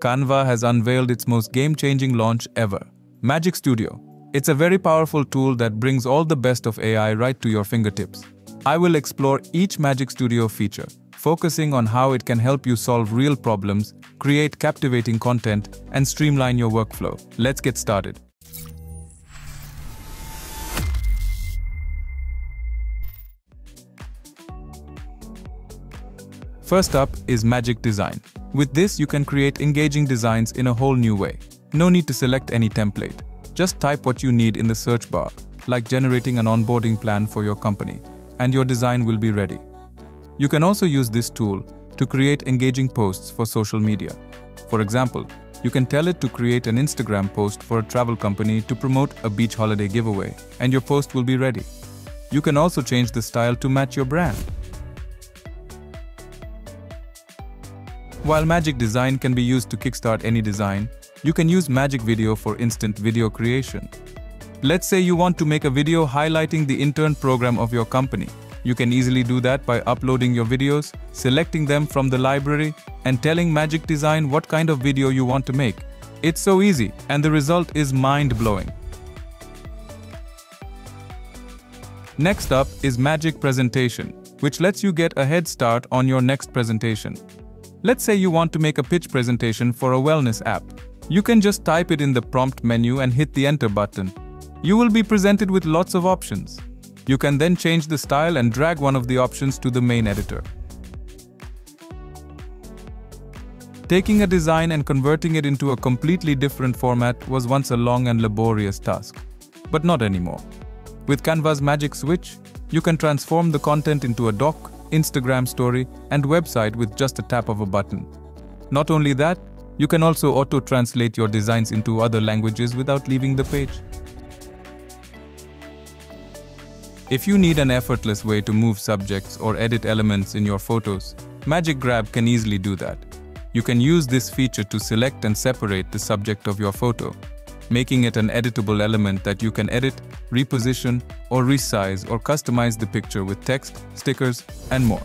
Canva has unveiled its most game-changing launch ever, Magic Studio. It's a very powerful tool that brings all the best of AI right to your fingertips. I will explore each Magic Studio feature, focusing on how it can help you solve real problems, create captivating content, and streamline your workflow. Let's get started. First up is Magic Design. With this, you can create engaging designs in a whole new way. No need to select any template. Just type what you need in the search bar, like generating an onboarding plan for your company, and your design will be ready. You can also use this tool to create engaging posts for social media. For example, you can tell it to create an Instagram post for a travel company to promote a beach holiday giveaway, and your post will be ready. You can also change the style to match your brand. While Magic Design can be used to kickstart any design, you can use Magic Video for instant video creation. Let's say you want to make a video highlighting the intern program of your company. You can easily do that by uploading your videos, selecting them from the library, and telling Magic Design what kind of video you want to make. It's so easy, and the result is mind-blowing. Next up is Magic Presentation, which lets you get a head start on your next presentation. Let's say you want to make a pitch presentation for a wellness app. You can just type it in the prompt menu and hit the enter button. You will be presented with lots of options. You can then change the style and drag one of the options to the main editor. Taking a design and converting it into a completely different format was once a long and laborious task. But not anymore. With Canva's magic switch, you can transform the content into a doc, Instagram story, and website with just a tap of a button. Not only that, you can also auto-translate your designs into other languages without leaving the page. If you need an effortless way to move subjects or edit elements in your photos, Magic Grab can easily do that. You can use this feature to select and separate the subject of your photo, making it an editable element that you can edit, reposition, or resize or customize the picture with text, stickers, and more.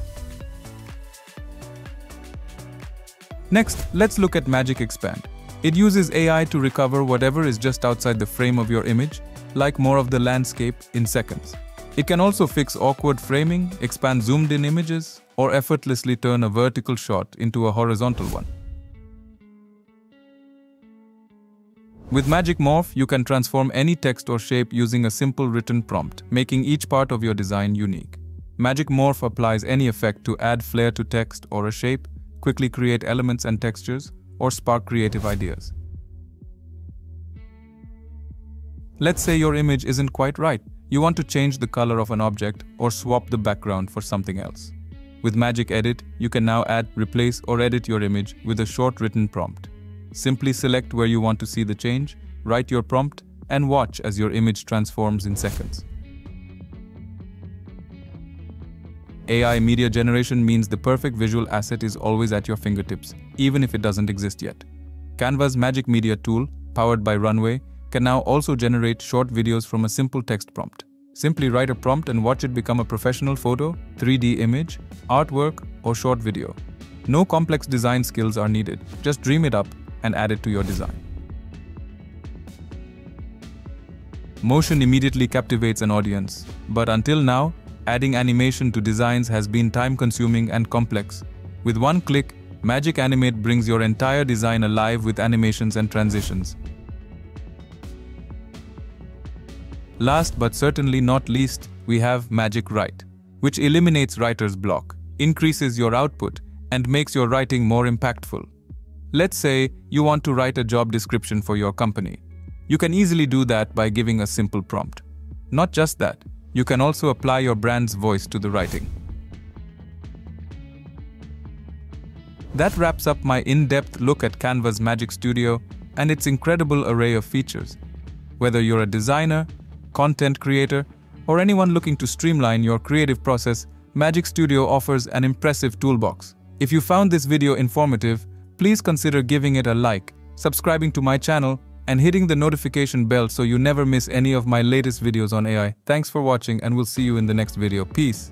Next, let's look at Magic Expand. It uses AI to recover whatever is just outside the frame of your image, like more of the landscape, in seconds. It can also fix awkward framing, expand zoomed-in images, or effortlessly turn a vertical shot into a horizontal one. With Magic Morph, you can transform any text or shape using a simple written prompt, making each part of your design unique. Magic Morph applies any effect to add flair to text or a shape, quickly create elements and textures, or spark creative ideas. Let's say your image isn't quite right. You want to change the color of an object or swap the background for something else. With Magic Edit, you can now add, replace, or edit your image with a short written prompt. Simply select where you want to see the change, write your prompt, and watch as your image transforms in seconds. AI media generation means the perfect visual asset is always at your fingertips, even if it doesn't exist yet. Canva's Magic Media tool, powered by Runway, can now also generate short videos from a simple text prompt. Simply write a prompt and watch it become a professional photo, 3D image, artwork, or short video. No complex design skills are needed, just dream it up and add it to your design. Motion immediately captivates an audience, but until now, adding animation to designs has been time-consuming and complex. With one click, Magic Animate brings your entire design alive with animations and transitions. Last but certainly not least, we have Magic Write, which eliminates writer's block, increases your output, and makes your writing more impactful. Let's say you want to write a job description for your company. You can easily do that by giving a simple prompt. Not just that, you can also apply your brand's voice to the writing. That wraps up my in-depth look at Canva's Magic Studio and its incredible array of features. Whether you're a designer, content creator, or anyone looking to streamline your creative process, Magic Studio offers an impressive toolbox. If you found this video informative, please consider giving it a like, subscribing to my channel, and hitting the notification bell so you never miss any of my latest videos on AI. Thanks for watching and we'll see you in the next video. Peace.